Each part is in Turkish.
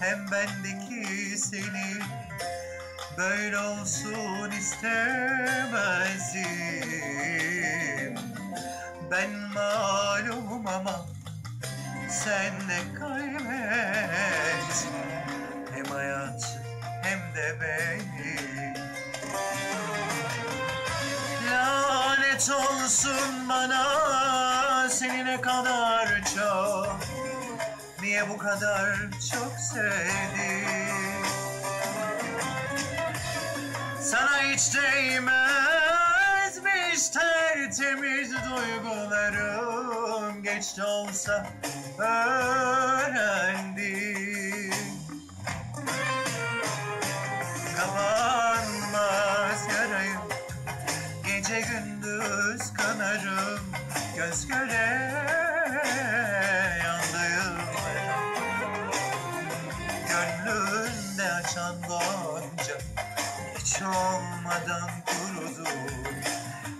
hem bendeki seni Böyle olsun istemezdim. Ben malum ama sen ne kaybet Hem hayat hem de beni. Lanet olsun bana seni ne kadar çok Niye bu kadar çok sevdim. Sana hiç değmezmiş tertemiz duygularım. Geç de olsa öğrendim. Kapanmaz yarayım. Gece gündüz kanarım. Göz göre Gönlünde açan gonca Hiç olmadan kurudu.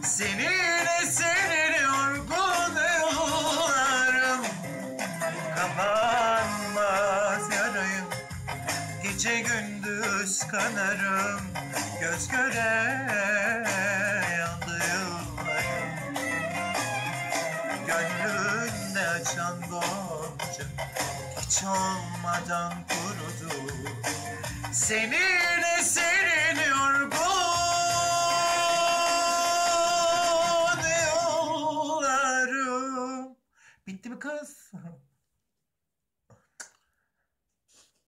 Seninle senin yorgun yollarım Kapanmaz yarayım Gece gündüz kanarım. Göz göre yandı yıllarım. Gönlünde açan gonca Hiç olmadan kurudu senin yorgun yollarım Bitti mi kız?